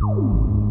you